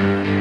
Bye.